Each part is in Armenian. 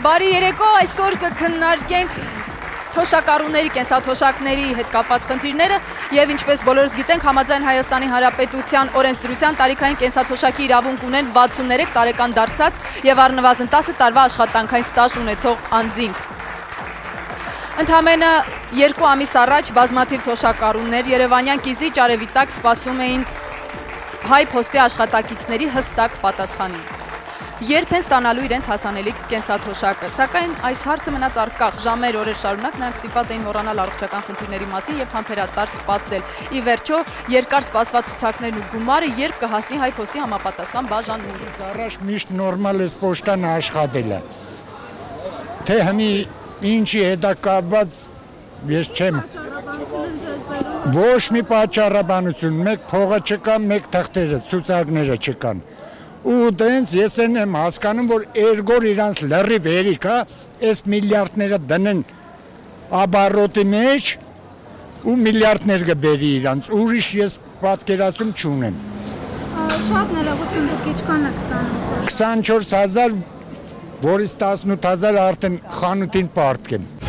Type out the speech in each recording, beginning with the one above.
Բարի երեկո, այսօր կքննարկենք թոշակառուների, կենսաթոշակների հետ կապված խնդիրները եւ ինչպես բոլորս գիտենք, համաձայն Հայաստանի Հանրապետության օրենսդրության տարիքային կենսաթոշակի իրավունք ունեն 63 տարեկան դարձած եւ առնվազն 10 տարվա աշխատանքային ստաժ ունեցող անձինք։ Ընդամենը երկու ամիս առաջ բազմաթիվ թոշակառուներ Երևանյան կիզի ճարևիտակ սպասում էին հայ փոստի աշխատակիցների հստակ պատասխանին երբ են ստանալու իրենց հասանելիք կենսաթոշակը։ Սակայն այս հարցը մնաց առկախ ժամեր օրեր շարունակ նրանք ստիպված էին մոռանալ առողջական խնդիրների մասին եւ համբերատար սպասել։ Ի վերջո երկար սպասված ցուցակներն ու գումարը երբ կհասնի հայ փոստի համապատասխան բաժանմունքից։ Առաջ միշտ նորմալ է պոստան աշխատել է։ Թե հիմի ինչի հետակապված ես չեմ Ոչ մի պատճառաբանություն, մեկ փողը չկա, մեկ թղթերը, ցուցակները չկան ու դենց ես եմ հասկանում, որ երգոր իրանց լրի վերիկա այս միլիարդները դնեն աբարոտի մեջ ու միլիարդներ կբերի իրանց, ուրիշ ես պատկերացում չունեմ։ Շատ ներողություն դուք ինչքան եք ստանում։ 24000 որից 18000 արդեն խանութին պարտք եմ։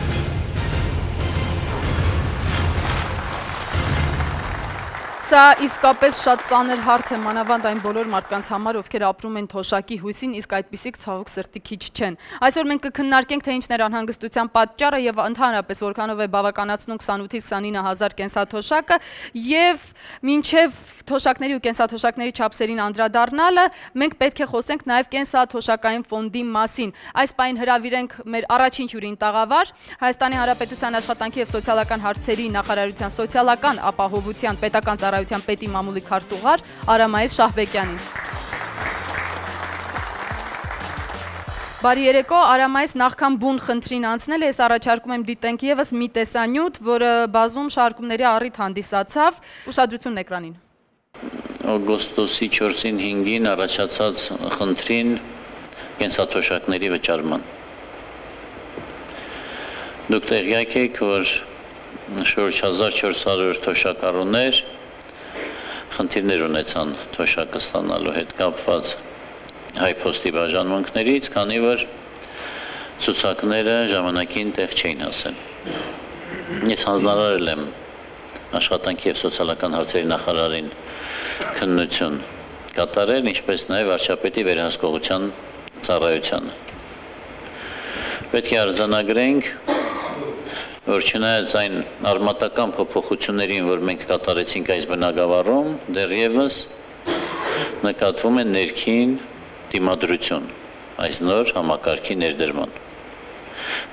Սա իսկապես շատ ծանր հարց է մանավանդ այն բոլոր մարդկանց համար, ովքեր ապրում են թոշակի հույսին, իսկ այդպիսիք ցավոք սրտի քիչ չեն։ Այսօր մենք կքննարկենք թե ինչն էր անհանգստության պատճառը եւ ընդհանրապես որքանով է բավականացնում 28-ից 29000 կենսաթոշակը եւ մինչեւ թոշակների ու կենսաթոշակների չափսերին անդրադառնալը, մենք պետք է խոսենք նաեւ կենսաթոշակային ֆոնդի մասին։ Այս պայն հրավիրենք մեր առաջին հյուրին տաղավար Հայաստանի Հանրապետության աշխատանքի եւ սոցիալական հարցերի նախարարության սոցիալական ապահովության պետական ծառայության ծառայության պետի մամուլի քարտուղար Արամայես Շահբեկյանին։ Բարի երեկո, Արամայես նախքան բուն խնդրին անցնել ես առաջարկում եմ դիտենք եւս մի տեսանյութ, որը բազում շարքումների առիթ հանդիսացավ։ Ուշադրություն էկրանին։ Օգոստոսի 4-ին 5-ին առաջացած խնդրին կենսաթոշակների վճարման։ Դուք տեղյակ եք, որ շուրջ 1400 թոշակառուներ խնդիրներ ունեցան թոշակը ստանալու հետ կապված հայ փոստի բաժանմունքներից, քանի որ ցուցակները ժամանակին տեղ չէին հասել։ Ես հանձնարարել եմ աշխատանքի եւ սոցիալական հարցերի նախարարին քննություն կատարել, ինչպես նաեւ վարչապետի վերահսկողության ծառայությանը։ Պետք է արձանագրենք որ չնայած այն արմատական փոփոխություններին, որ մենք կատարեցինք այս բնակավարում, դեռևս նկատվում է ներքին դիմադրություն այս նոր համակարգի ներդրման։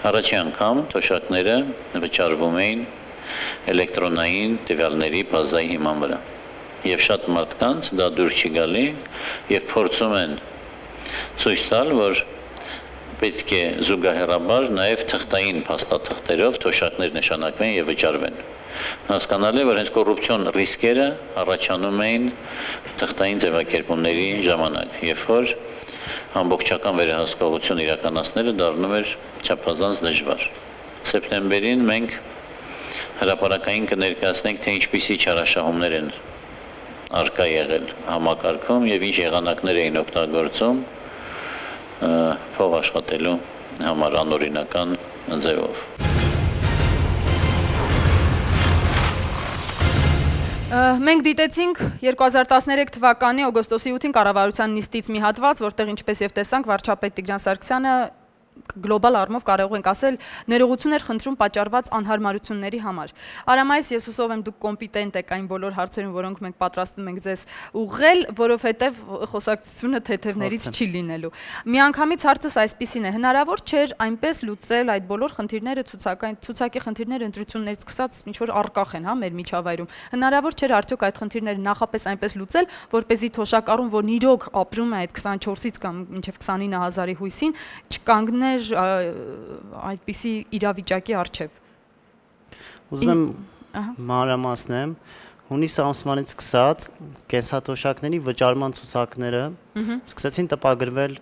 Առաջի անգամ թոշակները վճարվում էին էլեկտրոնային տվյալների բազայի հիման վրա։ Եվ շատ մարդկանց դա դուր չի գալի եւ փորձում են ցույց տալ, որ պետք է զուգահեռաբար նաև թղթային փաստաթղթերով թոշակներ նշանակվեն եւ վճարվեն։ Հասկանալի որ հենց կոռուպցիոն ռիսկերը առաջանում էին թղթային ձևակերպումների ժամանակ, երբ որ ամբողջական վերահսկողություն իրականացնելը դառնում էր չափազանց դժվար։ Սեպտեմբերին մենք հրապարակային կներկայացնենք, թե ինչպիսի չարաշահումներ են արկա եղել համակարգում եւ ինչ եղանակներ էին օգտագործում փող աշխատելու համար անօրինական ձևով։ Մենք դիտեցինք 2013 թվականի օգոստոսի 8-ին կառավարության նիստից մի հատված, որտեղ ինչպես եւ տեսանք վարչապետ Տիգրան Սարգսյանը գլոբալ առումով կարող ենք ասել ներողություններ խնդրում պատճառված անհարմարությունների համար։ Արամայիս ես հուսով եմ դուք կոմպետենտ եք այն բոլոր հարցերում, որոնք մենք պատրաստում ենք ձեզ ուղղել, որովհետև խոսակցությունը թեթևներից չի լինելու։ Միանգամից հարցս այսպեսին է. հնարավոր չէր այնպես լուծել այդ բոլոր խնդիրները ցուցակային ցուցակի խնդիրները ընտրություններից սկսած ինչ որ արկախ են, հա, մեր միջավայրում։ Հնարավոր չէր արդյոք այդ խնդիրները նախապես այնպես լուծել, որ เป զի թոշակառուն, որ իրոք ապրում է այդ 24-ից կամ մինչև 29000-ի հույսին, չկանգներ էր այդպիսի իրավիճակի արչև։ Ուզում եմ մանրամասնեմ, հունիս ամսմանից սկսած կենսաթոշակների վճարման ցուցակները սկսեցին տպագրվել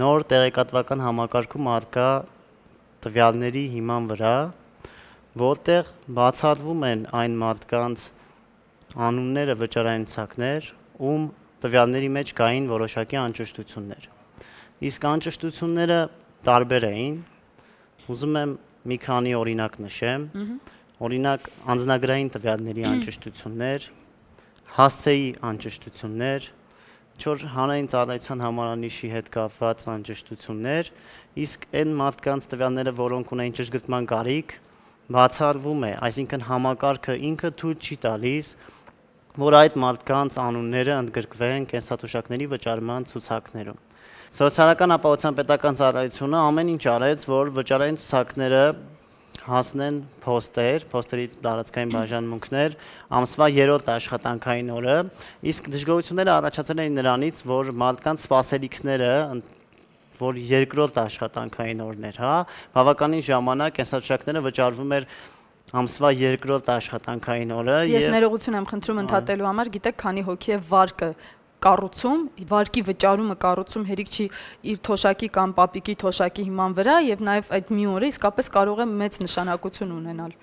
նոր տեղեկատվական համակարգում արկա տվյալների հիման վրա, որտեղ բացառվում են այն մարդկանց անունները վճարային ցուցակներ, ում տվյալների մեջ կային որոշակի անճշտություններ։ Իսկ անճշտությունները տարբեր էին։ Ուզում եմ մի քանի օրինակ նշեմ։ Օրինակ անձնագրային տվյալների անճշտություններ, հասցեի անճշտություններ, չոր հանային ծառայության համարանիշի հետ կապված անճշտություններ, իսկ այն մարդկանց տվյալները, որոնք ունեն ճշգրտման կարիք, բացառվում է, այսինքն համակարգը ինքը թույլ չի տալիս, որ այդ մարդկանց անունները ընդգրկվեն կենսաթոշակների վճարման ցուցակներում։ Սոցիալական ապահովության պետական ծառայությունը ամեն ինչ արեց, որ վճարային ցուցակները հասնեն փոստեր, փոստերի տարածքային բաժանմունքներ ամսվա 3-րդ աշխատանքային օրը, իսկ դժգոհությունները առաջացել էին նրանից, որ մարդկանց սպասելիքները որ երկրորդ աշխատանքային օրներ, հա, բավականին ժամանակ կենսաթոշակները վճարվում էր ամսվա երկրորդ աշխատանքային օրը Ես ներողություն եմ խնդրում ընդհատելու համար, գիտեք, քանի հոգի է վարկը կառուցում, վարկի վճարումը կառուցում հերիք չի իր թոշակի կամ պապիկի թոշակի հիման վրա եւ նաեւ այդ մի օրը իսկապես կարող է մեծ նշանակություն ունենալ։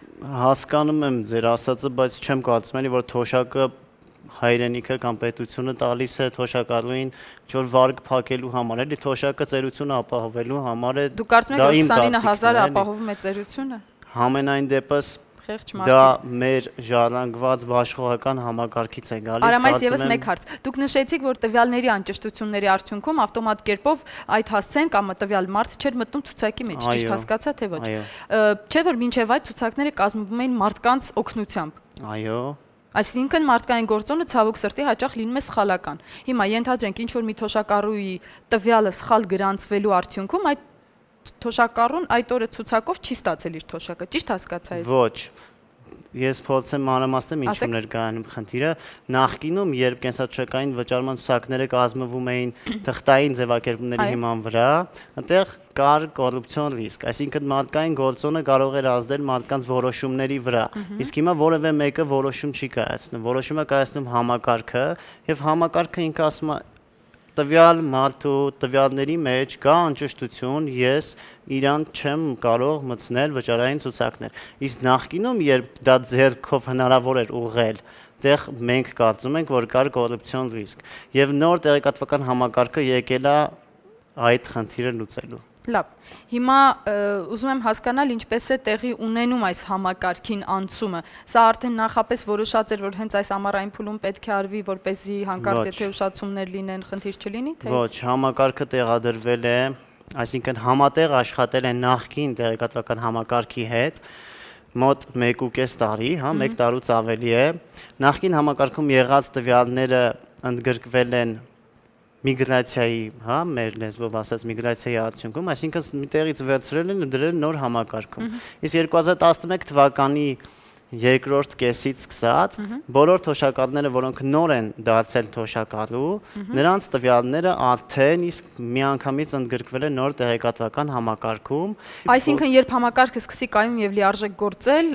Հասկանում եմ ձեր ասածը, բայց չեմ կարծում էլի որ թոշակը հայրենիքը կամ պետությունը տալիս է թոշակառուին չոր վարկ փակելու համար, էլի թոշակը ծերությունը ապահովելու համար է։ Դու կարծում ես 29000-ը ապահովում է ծերությունը։ Համենայն դեպս խեղճ մարդիկ։ Դա մեր ժառանգված բաշխողական համակարգից է գալիս։ Արամ այս եւս մեկ հարց։ Դուք նշեցիք, որ տվյալների անճշտությունների արդյունքում ավտոմատ կերպով այդ հասցեն կամ տվյալ մարդ չէր մտնում ցուցակի մեջ, ճիշտ հասկացա թե ոչ։ Չէ՞ որ մինչև այդ ցուցակները կազմվում էին մարդկանց օգնությամբ։ Այո։ Այսինքն մարդկային գործոնը ցավոք սրտի հաճախ լինում է սխալական։ Հիմա ենթադրենք ինչ որ մի թոշակառուի տվյալը սխալ գրանցվելու արդյունքում այդ թոշակառուն այդ օրը ցուցակով չի ստացել իր թոշակը, ճիշտ հասկացա ես։ Ոչ ես փորձեմ մանրամասնել ինչու ներկայանում խնդիրը նախկինում երբ կենսաթոշակային վճարման ցուցակները կազմվում էին թղթային ձևակերպումների հիման վրա այնտեղ կար կոռուպցիոն ռիսկ այսինքն մարդկային գործոնը կարող էր ազդել մարդկանց որոշումների վրա իսկ հիմա որևէ մեկը որոշում չի կայացնում որոշումը կայացնում համակարգը եւ համակարգը ինքը ասում է տվյալ մարդու տվյալների մեջ կա անճշտություն, ես իրան չեմ կարող մտցնել վճարային ցուցակներ։ Իսկ նախկինում, երբ դա ձեռքով հնարավոր էր ուղղել, դեղ մենք կարծում ենք, որ կար կոռուպցիոն ռիսկ։ Եվ նոր տեղեկատվական համակարգը եկել է այդ խնդիրը լուծելու։ Լավ։ Հիմա ուզում եմ հասկանալ ինչպես է տեղի ունենում այս համակարգին անցումը։ Սա արդեն նախապես որոշած էր, որ հենց այս ամառային փուլում պետք է արվի, որ เป զի հանկարծ եթե ուշացումներ լինեն, խնդիր չլինի, թե Ոչ, համակարգը տեղադրվել է, այսինքն համատեղ աշխատել են նախքին տեղեկատվական համակարգի հետ մոտ 1.5 տարի, հա, 1 տարուց ավելի է։ Նախքին համակարգում եղած տվյալները ընդգրկվել են միգրացիայի, հա, մեր լեզվով ասած միգրացիայի արդյունքում, այսինքն մի տեղից վերցրել են դրել նոր համակարգում։ Իսկ 2011 թվականի երկրորդ կեսից սկսած բոլոր թոշակառները, որոնք նոր են դարձել թոշակառու, նրանց տվյալները արդեն իսկ միանգամից ընդգրկվել են նոր տեղեկատվական համակարգում։ Այսինքն, երբ համակարգը սկսի կայուն եւ լիարժեք գործել,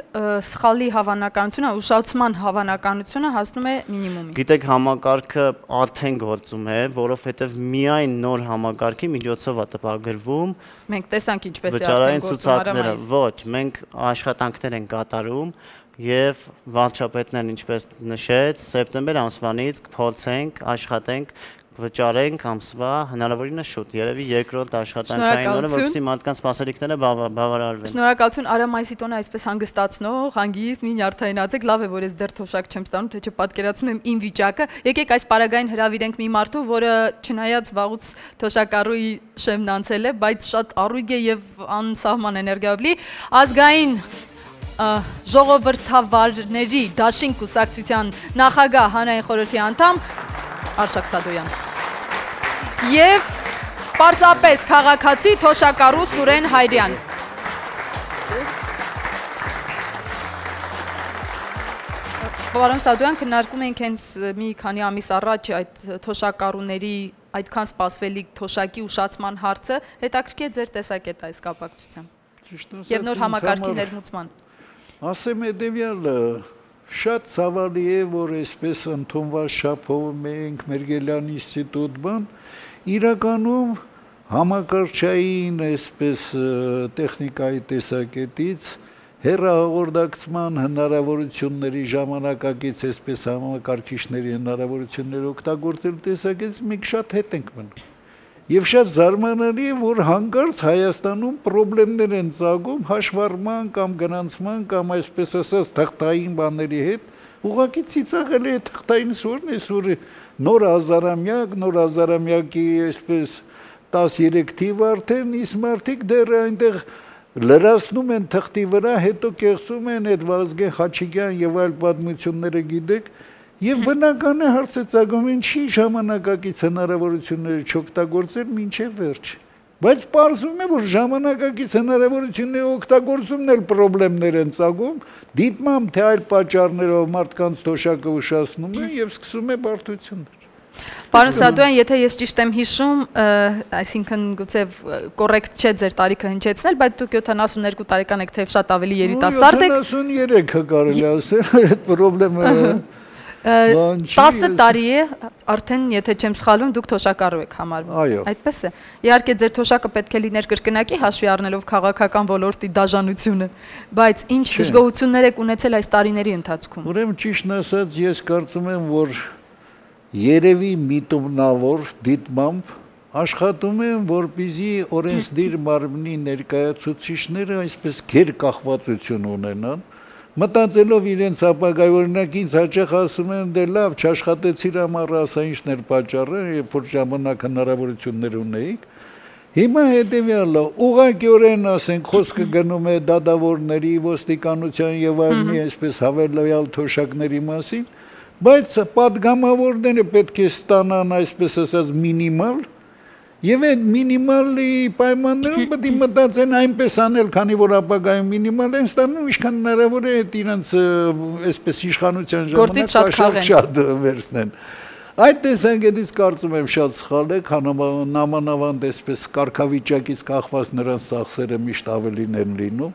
սխալի հավանականությունը, ուշացման հավանականությունը հասնում է մինիմումի։ Գիտեք, համակարգը արդեն գործում է, որովհետեւ միայն նոր համակարգի միջոցով է տպագրվում։ Մենք տեսանք ինչպես է արդեն գործում։ Ոչ, մենք աշխատանքներ են կատարում եւ վարչապետն էլ ինչպես նշեց, սեպտեմբեր ամսվանից կփորձենք, աշխատենք վճարենք ամսվա հնարավորինս շուտ, երևի երկրորդ աշխատանքային օրը, որովհետեւ մարդկանց սպասելիքները բավարարվեն։ Շնորհակալություն Արամ այսի տոնը այսպես հանգստացնող, հանգիստ մի նյարդայնացեք, լավ է որ ես դեռ թոշակ չեմ ստանում, թե չպատկերացնում եմ իմ վիճակը։ Եկեք այս պարագային հրավիրենք մի մարդու, որը չնայած վաղուց թոշակառուի շեմն անցել է, բայց շատ առույգ է եւ անսահման էներգիայով լի, ազգային ժողովրդավարների դաշին կուսակցության նախագահ հանրային խորհրդի անդամ Արշակ Սադոյան։ Եվ պարզապես քաղաքացի Թոշակառու Սուրեն Հայրյան։ Պարոն Սադոյան քննարկում ենք հենց մի քանի ամիս առաջ այդ թոշակառուների այդքան սպասվելիք թոշակի ուշացման հարցը, հետաքրքիր է ձեր տեսակետը այս կապակցությամբ։ Ճիշտ ասած, եւ նոր համակարգի ներմուծման ասեմ Էդևյալը շատ ցավալի է, որ այսպես ընդունված շափով մենք Մերգելյան ինստիտուտ բան իրականում համակարգչային այսպես տեխնիկայի տեսակետից հերահաղորդակցման հնարավորությունների ժամանակակից այսպես համակարգիչների հնարավորությունները օգտագործել տեսակից մենք շատ հետ ենք մնում։ Եվ շատ զարմանալի է, որ հանկարծ Հայաստանում խնդիրներ են ծագում հաշվառման կամ գնանցման կամ այսպես ասած թղթային բաների հետ, ուղղակի ծիծաղել է թղթային սորն է սուրը նոր հազարամյակ, նոր հազարամյակի այսպես 13 թիվ արդեն իսկ մարդիկ դեռ այնտեղ լրացնում են թղթի վրա, հետո կեղծում են այդ Վազգեն Խաչիկյան եւ այլ պատմությունները գիտեք, Եվ բնական է հարց է ցագում ինչի ժամանակակից հնարավորությունները չօգտագործել մինչև վերջ։ Բայց պարզվում է, որ ժամանակակից հնարավորությունների օգտագործումն էլ խնդիրներ են ցագում, դիտմամ թե այլ պատճառներով մարդկանց թոշակը ուշացնում է եւ սկսում է բարդություններ։ Պարոն Սադոյան, եթե ես ճիշտ եմ հիշում, այսինքն գուցե կոռեկտ չէ ձեր տարիքը հնչեցնել, բայց դուք 72 տարեկան եք, թեև շատ ավելի երիտասարդ եք։ 73-ը կարելի ասել, այդ խնդրեմը 10 տարի է արդեն եթե չեմ սխալվում դուք թոշակառու եք համարվում այո այդպես է իհարկե ձեր թոշակը պետք է լիներ կրկնակի հաշվի առնելով քաղաքական ոլորտի դաժանությունը բայց ինչ դժգոհություններ եք ունեցել այս տարիների ընթացքում ուրեմն ճիշտն ասած ես կարծում եմ որ երևի միտումնավոր դիտմամբ աշխատում են որպիսի օրենսդիր մարմնի ներկայացուցիչները այսպես գեր կախվածություն ունենան մտածելով իրենց ապագայ օրինակ ինձ հաճախ ասում են դե լավ չաշխատեցիր ամառը ասա ինչն էր պատճառը երբ որ ժամանակ հնարավորություններ ունեիք հիմա հետեւյալը ուղղակիորեն ասենք խոսքը գնում է դադավորների ոստիկանության եւ այլն այսպես հավելյալ թոշակների մասին բայց падգամավորները պետք է ստանան այսպես ասած մինիմալ Եվ այդ մինիմալի պայմաններում պետք է մտածեն այնպես անել, քանի որ ապագայում մինիմալ են ստանում, ինչքան հնարավոր է այդ իրենց այսպես իշխանության ժամանակ շատ շատ վերցնեն։ Այդ տեսանկյունից կարծում եմ շատ սխալ է, քանամանավանդ այսպես կարգավիճակից կախված նրանց ծախսերը միշտ ավելին են լինում։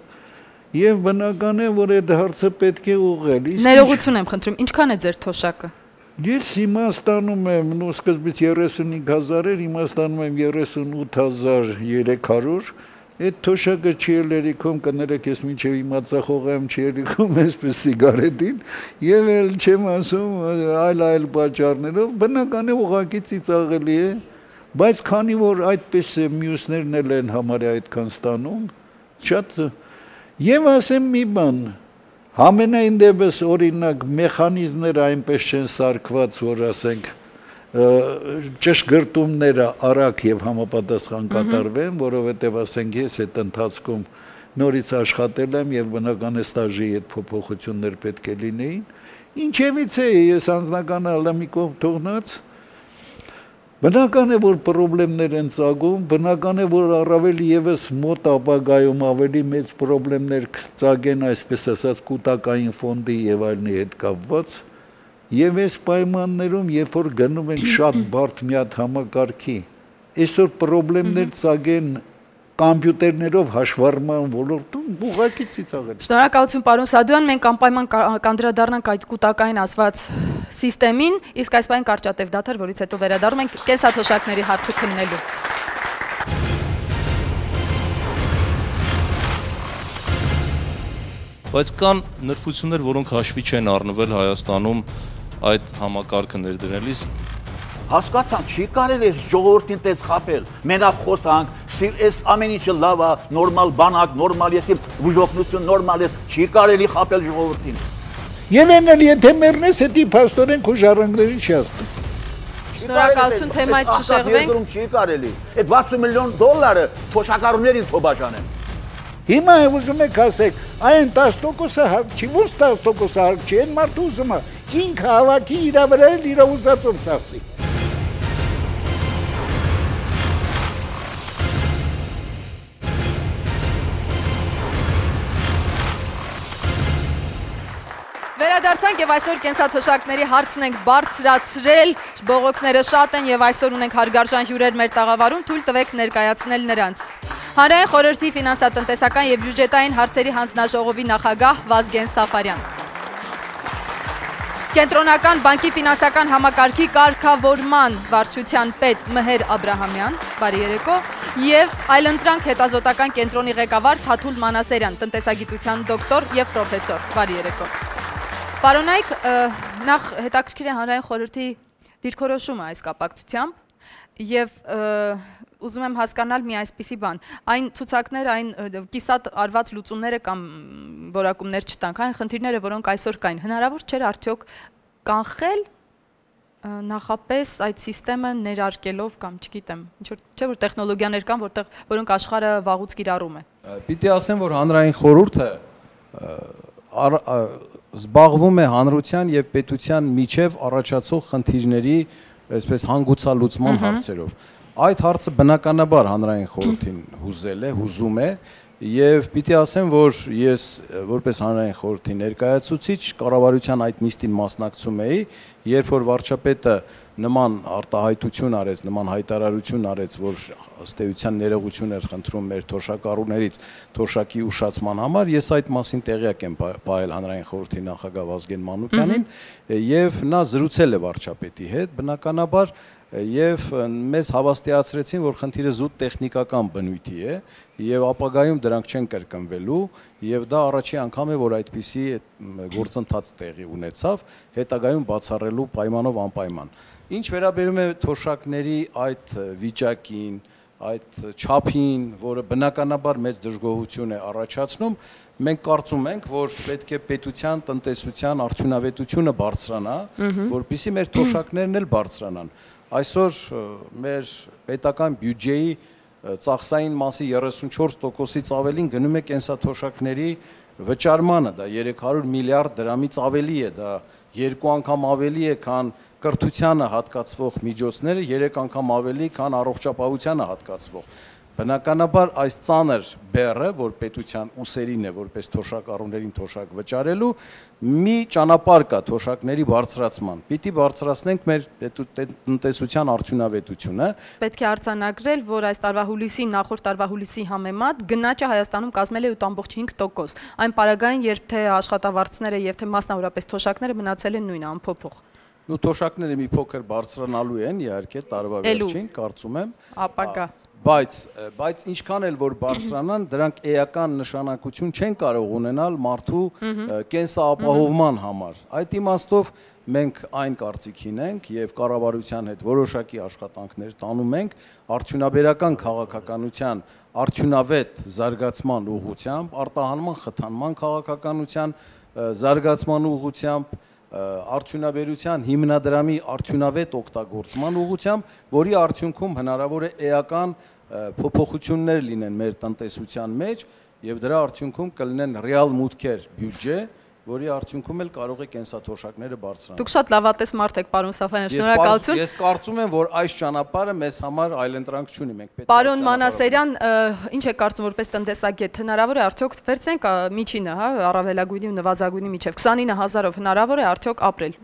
Եվ բնական է, որ այդ հարցը պետք է ուղղել։ Ներողություն եմ խնդրում, ինչքան է ձեր թոշակը։ Ես հիմա ստանում եմ, նո սկզբից 35000 էր, հիմա ստանում եմ 38300 Այդ թոշակը չի երիքում կներեք ես մինչև հիմա ծախող եմ չի երիքում այսպես սիգարետին եւ էլ չեմ ասում այլ այլ պատճառներով բնական է ուղակի ծիծաղելի է բայց քանի որ այդպես է մյուսներն էլ են համարյա այդքան ստանում շատ եւ ասեմ մի բան Համենայն դեպս օրինակ մեխանիզմները այնպես չեն սարքված, որ ասենք ճշգրտումները արագ եւ համապատասխան կատարվեն, որովհետեւ ասենք ես այդ ընթացքում նորից աշխատել եմ եւ բնական է ստաժի այդ փոփոխություններ պետք է լինեին։ Ինչևից է ես անձնական ալամիկով թողնած Բնական է, որ խնդիրներ են ծագում, բնական է, որ առավել եւս մոտ ապագայում ավելի մեծ խնդիրներ կծագեն, այսպես ասած, կൂട്ടակային ֆոնդի եւ այլնի հետ կապված։ Եվ այս պայմաններում, երբ որ գնում ենք շատ բարդ մի հատ համակարգի, այսօր խնդիրներ ծագեն կոմպյուտերներով հաշվառման ոլորտում ուղղակի ծիծաղել։ Շնորհակալություն պարոն Սադոյան, մենք անպայման կանդրադառնանք այդ կൂട്ടակային ասված սիստեմին, իսկ այս բան կարճատև դաթար, որից հետո վերադառնում ենք կենսաթոշակների հարցը քննելու։ Բայց կան նրբություններ, որոնք հաշվի չեն առնվել Հայաստանում այդ համակարգը ներդրելիս հասկացանք, չի կարելի ժողովրդին տես խապել։ Մենակ խոսանք, այս ամեն ինչը լավ է, նորմալ բանակ, նորմալ եսի բուժօգնություն նորմալ է, չի կարելի խապել ժողովրդին։ Եվ ենել եթե մեռնես, հետի փաստորեն քո ժառանգներին չի ասում։ Շնորհակալություն թեմայից չշեղվենք։ Չի կարելի։ Այդ 60 միլիոն դոլարը թոշակառուներին փոփաշանեն։ Հիմա ուզում եք ասեք, այն 10%-ը հակ չի, ո՞նց 10%-ը հակ չի, այն մարդը ուզում է ինքը հավաքի իր վրա իր ուզածով ծախսի։ Վերադարձանք եւ այսօր կենսաթոշակների հարցն ենք բարձրացրել, բողոքները շատ են եւ այսօր ունենք հարգարժան հյուրեր մեր տաղավարում, թույլ տվեք ներկայացնել նրանց։ Հանրային խորհրդի ֆինանսատնտեսական եւ բյուջետային հարցերի հանձնաժողովի նախագահ Վազգեն Սաֆարյան։ Կենտրոնական բանկի ֆինանսական համակարգի կարգավորման վարչության պետ Մհեր Աբ รา համյան, բարի երեկո, եւ այլընտրանք հետազոտական կենտրոնի ղեկավար Թաթուլ Մանասերյան, տնտեսագիտության դոկտոր եւ պրոֆեսոր, բարի երեկո։ Պարոնայք, նախ հետաքրքիր է հանրային խորհրդի դիրքորոշումը այս կապակցությամբ։ եւ ուզում եմ հասկանալ մի այսպիսի բան այն ցուցակներ այն կիսատ արված լուծումները կամ որակումներ չտանք այն խնդիրները որոնք այսօր կային հնարավոր չէր արդյոք կանխել նախապես այդ համակարգը ներարկելով կամ չգիտեմ ինչ որ չէ որ տեխնոլոգիաներ կան որտեղ որոնք աշխարհը վաղուց կիրառում է Պիտի ասեմ որ հանրային խորհուրդը զբաղվում է հանրության եւ պետության միջև առաջացող խնդիրների այսպես հանգուցալուծման հարցերով։ Այդ հարցը բնականաբար հանրային խորհրդին հուզել է, հուզում է եւ պիտի ասեմ, որ ես որպես հանրային խորհրդի ներկայացուցիչ կառավարության այդ նիստին մասնակցում էի, երբ որ վարչապետը նման արտահայտություն արեց, նման հայտարարություն արեց, որ ըստ էության ներողություն էր խնդրում մեր թոշակառուներից թոշակի ուշացման համար, ես այդ մասին տեղյակ եմ bayել հանրային խորհրդի նախագահ Վազգեն Մանուկյանին եւ նա զրուցել է վարչապետի հետ, բնականաբար եւ մեզ հավաստիացրեցին, որ խնդիրը զուտ տեխնիկական բնույթի է եւ ապագայում դրանք չեն կրկնվելու եւ դա առաջի անգամ է, որ այդպիսի գործընթաց տեղի ունեցավ, հետագայում բացառելու պայմանով անպայման։ Ինչ վերաբերում է թոշակների այդ վիճակին, այդ չափին, որը բնականաբար մեծ դժգոհություն է առաջացնում, մենք կարծում ենք, որ պետք է պետության տնտեսության արդյունավետությունը բարձրանա, որpիսի մեր թոշակներն էլ բարձրանան։ Այսօր մեր պետական բյուջեի ծախսային մասի 34%-ից ավելին գնում է կենսաթոշակների վճարմանը, դա 300 միլիարդ դրամից ավելի է, դա երկու անգամ ավելի է, քան կրթությանը հատկացվող միջոցները, 3 անգամ ավելի, քան առողջապահությանը հատկացվող Բնականաբար այս ծանր բեռը, որ պետության ուսերին է, որպես թոշակառուներին թոշակ վճարելու, մի ճանապարհ կա թոշակների բարձրացման։ Պիտի բարձրացնենք մեր տնտեսության արդյունավետությունը։ Պետք է արձանագրել, որ այս տարվա հուլիսի նախորդ տարվա հուլիսի համեմատ գնաճը Հայաստանում կազմել է 8.5%։ Այն պարագային, երբ թե աշխատավարձները եւ թե մասնավորապես թոշակները մնացել են նույնը անփոփոխ։ Նու թոշակները մի փոքր բարձրանալու են, իհարկե, տարվա վերջին, կարծում եմ։ Ապակա բայց բայց ինչքան էլ որ բարձրանան դրանք էական նշանակություն չեն կարող ունենալ մարդու կենսապահովման համար այդ իմաստով մենք այն կարծիքին ենք եւ կառավարության հետ որոշակի աշխատանքներ տանում ենք արդյունաբերական քաղաքականության արդյունավետ զարգացման ուղղությամբ արտահանման խթանման քաղաքականության զարգացման ուղղությամբ արդյունաբերության հիմնադրամի արդյունավետ օգտագործման ուղղությամբ, որի արդյունքում հնարավոր է էական փոփոխություններ լինեն մեր տնտեսության մեջ եւ դրա արդյունքում կլինեն ռեալ մուտքեր բյուջե, որի արդյունքում էլ կարող է կենսաթոշակները բարձրանալ։ Դուք շատ լավատես մարդ եք, պարոն Սաֆյանov, շնորհակալություն։ Ես կարծում եմ, որ այս ճանապարհը մեզ համար այլընտրանք չունի, մենք պետք է Պարոն Մանասերյան, ինչ է կարծում որպես տնտեսագետ, հնարավոր է արդյոք վերցենք միջինը, հա, առավելագույնի ու նվազագույնի միջև 29000-ով հնարավոր է արդյոք ապրել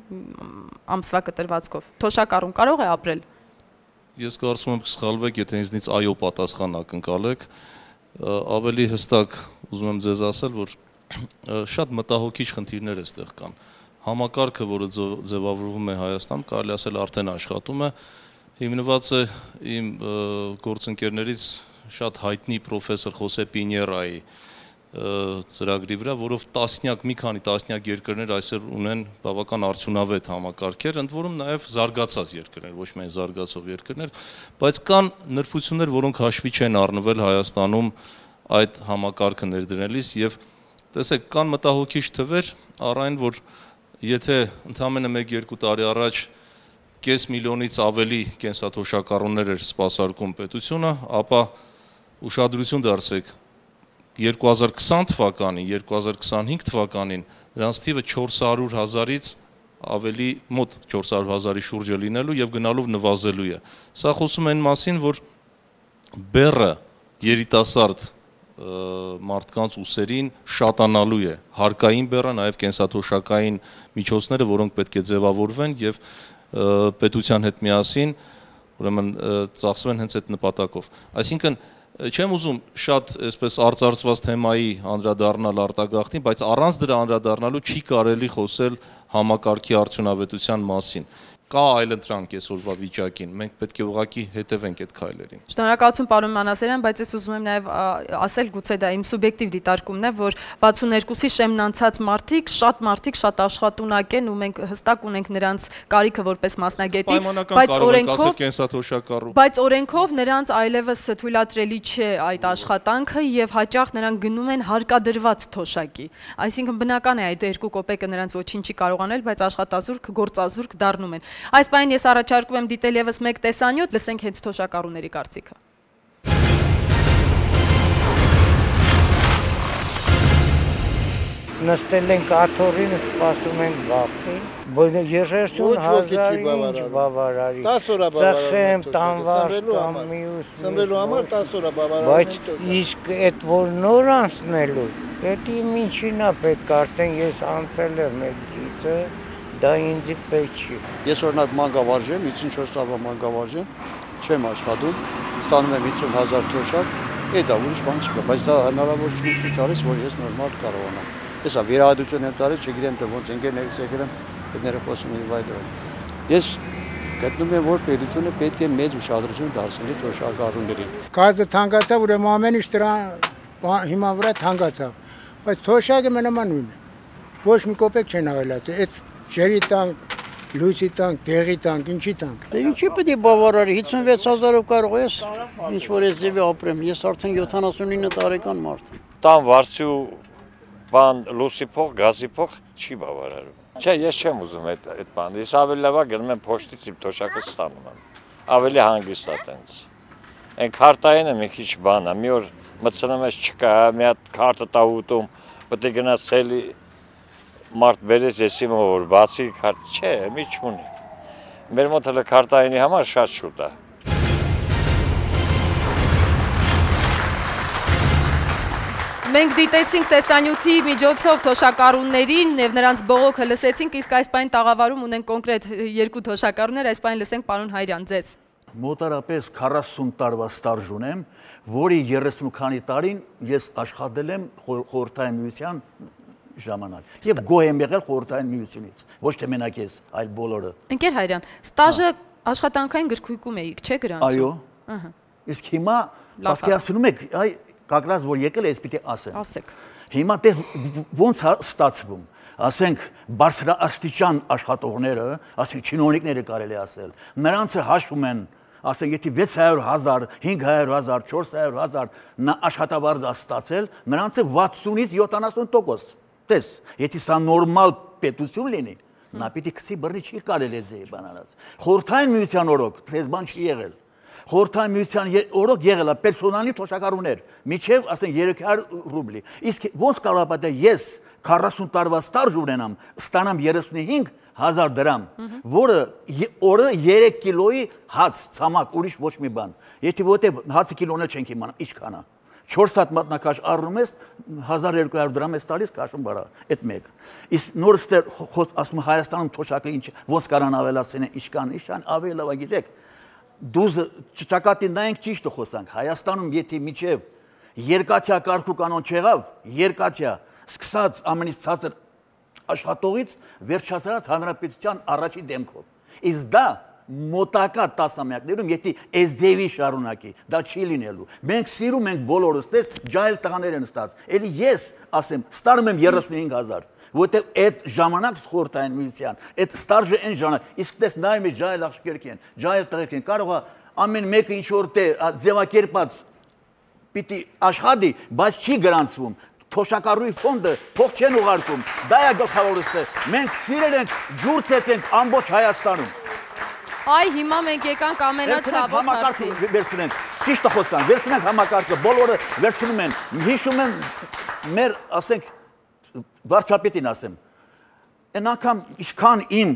ամսվա կտրվածքով։ Թոշակառուն կարող է ապրել։ Ես կարծում եմ կսխալվեք, եթե ինձնից այո պատասխան ակնկալեք, ավելի հստակ ուզում եմ ձեզ ասել, որ շատ մտահոգիչ խնդիրներ էստեղ կան։ Համակարգը, որը ձևավորվում է Հայաստանում, կարելի ասել արդեն աշխատում է, հիմնված է իմ գործընկերներից շատ հայտնի պրոֆեսոր Խոսե Պինյերայի ծրագրի վրա, որով տասնյակ, մի քանի տասնյակ երկրներ այսօր ունեն բավական արդյունավետ համակարգեր, ընդ որում նաև զարգացած երկրներ, ոչ միայն զարգացող երկրներ, բայց կան նրբություններ, որոնք հաշվի չեն առնվել Հայաստանում այդ համակարգը ներդրելիս եւ և Տեսեք, կան մտահոգիչ թվեր, առայն որ եթե ընդամենը 1-2 տարի առաջ կես միլիոնից ավելի կենսաթոշակառուներ էր սպասարկում պետությունը, ապա ուշադրություն դարձեք. 2020 թվականին, 2025 թվականին նրանց թիվը 400 հազարից ավելի մոտ 400 հազարի շուրջը լինելու եւ գնալով նվազելու է։ Սա խոսում է այն մասին, որ բեռը երիտասարդ մարդկանց ուսերին շատանալու է հարկային բեռը, նաև կենսաթոշակային միջոցները, որոնք պետք է ձևավորվեն եւ պետության հետ միասին ուրեմն ծախսվեն հենց այդ նպատակով։ Այսինքն չեմ ուզում շատ այսպես արծարծված թեմայի անդրադառնալ արտագաղթին, բայց առանց դրա անդրադառնալու չի կարելի խոսել համակարգի արդյունավետության մասին։ կա այլընտրանք այսօրվա վիճակին։ Մենք պետք է ուղղակի հետևենք այդ քայլերին։ Շնորհակալություն պարոն Մանասերյան, բայց ես ուզում եմ նաև ասել, գուցե դա իմ սուբյեկտիվ դիտարկումն է, որ 62-ի շեմն անցած մարդիկ, շատ մարդիկ շատ աշխատունակ են ու մենք հստակ ունենք նրանց կարիքը որպես մասնագետի, բայց օրենքով կենսաթոշակառու։ Բայց օրենքով նրանց այլևս թույլատրելի չէ այդ աշխատանքը եւ հաճախ նրանք գնում են հարկադրված թոշակի։ Այսինքն բնական է այդ երկու կոպեկը նրանց ոչինչ չի կարողանել, բայց աշխատազուրկ, գործազուրկ դառնում են։ Այս բանին ես առաջարկում եմ դիտել եւս մեկ տեսանյութ, լսենք հենց թոշակառուների կարծիքը։ նստել ենք աթորին, սպասում ենք վախտին, որ 30 հազար ինչ բավարարի։ 10 օրա ծխեմ, տանվար կամ մյուս։ Սնվելու համար 10 օրա բավարարի։ Բայց իսկ այդ որ նոր անցնելու, դա իմ ինչին է պետք արդեն ես անցել եմ այդ գիծը, դա ինձի պետք չի։ Ես օրինակ մանկավարժ եմ, 54 տարվա մանկավարժ եմ, չեմ աշխատում, ստանում եմ 50000 թոշակ, դա ուրիշ բան չկա, բայց դա հնարավոր չի տալիս, որ ես նորմալ կարողանամ։ Հեսա վերահայտություն եմ տալիս, չգիտեմ թե ոնց ընկերներից եկել եմ, այդները խոսում են վայրը։ Ես գտնում եմ, որ պետությունը պետք է մեծ ուշադրություն դարձնի թոշակառուներին։ Գազը թանկացավ, ուրեմն ամեն ինչ դրա հիմա վրա թանկացավ, բայց թոշակը մնաման նույնն է։ Ոչ մի կոպեկ չեն ավելացել։ Այդ ջերի տանք, լույսի տանք, դեղի տանք, ինչի տանք։ Դե ինչի պետք է բավարարի 56000-ով կարող ես ինչ որ ես ձևի ապրեմ։ Ես արդեն 79 տարեկան մարդ եմ։ Տան վարձի ու բան լուսի փող, գազի փող չի բավարարում։ Չէ, ես չեմ ուզում այդ այդ բանը։ Ես ավելի լավ է գնում եմ փոշտից իմ թոշակը ստանում եմ։ Ավելի հանգիստ է տենց։ Այն քարտայինը մի քիչ բան է, մի օր մտցնում ես չկա, մի հատ քարտը տա ուտում, պետք է գնաս ցելի մարդ բերեց ես իմը որ բացի քարտ չէ, մի չունի։ Մեր մոտ հələ քարտայինի համար շատ շուտ է։ Մենք դիտեցինք տեսանյութի միջոցով թոշակառուներին եւ նրանց բողոքը լսեցինք, իսկ այս պայն տաղավարում ունենք կոնկրետ երկու թոշակառուներ, այս պայն լսենք պարոն Հայրյան, ձեզ։ Մոտարապես 40 տարվա ստարժ ունեմ, որի 30 քանի տարին ես աշխատել եմ խորհրդային միության ժամանակ։ Եվ գոհ եմ եղել խորհրդային միությունից, ոչ թե մենակ ես, այլ բոլորը։ Ընկեր Հայրյան, ստաժը աշխատանքային գրքույկում էիք, չէ՞ գրանցում։ Այո։ Ահա։ Իսկ հիմա պատկերացնում եք, այ կակրած որ եկել է, այսպիտի ասեմ։ Ասեք։ Հիմա դե ոնց է ստացվում ասենք բարձրաստիճան աշխատողները, ասենք չինովնիկները կարելի ասել, նրանցը հաշվում են ասենք եթե 600.000, 500.000, 400.000 նա աշխատավարձ ստացել, նրանցը 60-ից 70% Տես, եթե սա նորմալ պետություն լինի, նա պիտի քսի բռնի չի կարելի ձեի բանանած։ Խորթային միության օրոք, դες բան չի եղել։ Խորթային միության օրոք եղել է պերսոնալի թոշակառուներ, միջև ասեն 300 ռուբլի։ Իսկ ոնց կարող է պատահել ես 40 տարվա ստարժ ունենամ, ստանամ 35 հազար դրամ, որը օրը 3 կիլոյի հաց, ցամաք, ուրիշ ոչ մի բան։ Եթե որտեղ հացի կիլոնը չենք իմանա, ինչքան է։ 4 հատ մատնակաշ առնում ես 1200 դրամ ես տալիս քաշում բարա այդ մեկ իսկ նորս դեռ խոս ասում Հայաստանում թոշակը ինչ ոնց կարան ավելացնեն ինչքան ինչքան ավելի լավ գիտեք դուզը ճակատին նայենք ճիշտ խոսանք Հայաստանում եթե միջև երկաթյա կարգու կանոն չեղավ երկաթյա սկսած ամենից ցածր աշխատողից վերջացած հանրապետության առաջի դեմքով իսկ դա մոտակա տասնամյակներում, եթե այս ձևի շարունակի, դա չի լինելու։ Մենք սիրում ենք բոլորս, տես ջայլ տղաներ են ստաց։ Էլի ես ասեմ, ստանում եմ 35000 որտեղ այդ ժամանակ խորտային միության, այդ ստարժը այն ժամանակ, իսկ տես նայում ես ջայլ աղջիկերք են, ջայլ տղերք են, կարող է ամեն մեկը ինչ որ տե ձևակերպած պիտի աշխատի, բայց չի գրանցվում թոշակառուի ֆոնդը փող չեն ուղարկում։ Դա է գլխավորը։ Մենք սիրել ենք, ջուր ցեցենք ամբողջ Հայաստանում։ Այ հիմա մենք եկանք ամենացավոտ հարցի։ Վերցնենք, ճիշտ խոսան, վերցնենք համակարգը, բոլորը վերցնում են։ Հիշում եմ մեր, ասենք, վարչապետին ասեմ։ Այն անգամ ինչքան իմ